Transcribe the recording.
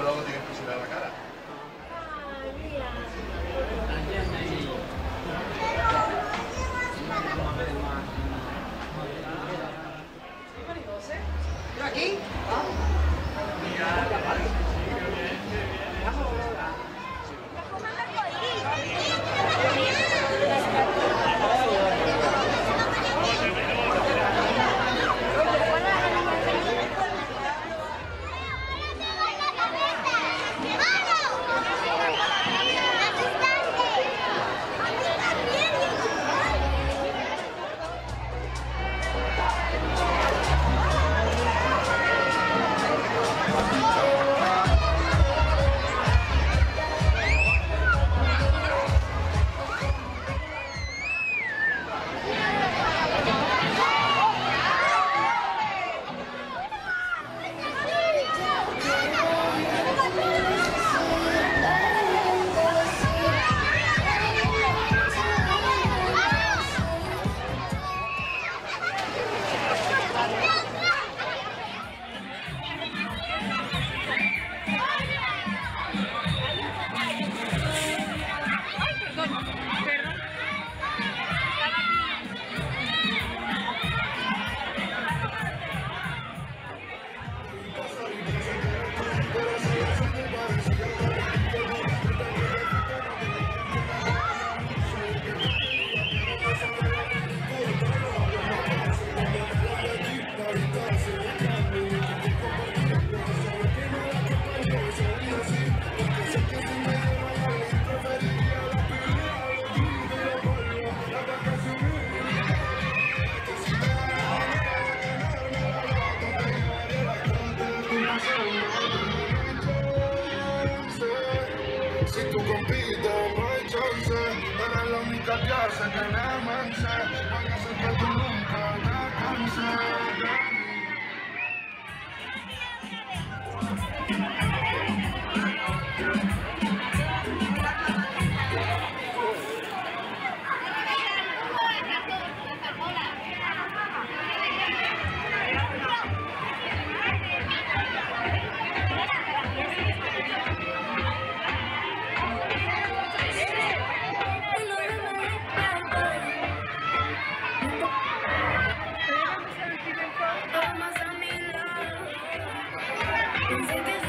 pero luego tienes Si tú compito, voy chance Eres la única clase que me manse Voy a hacer que tú nunca te canses ziggy, ziggy.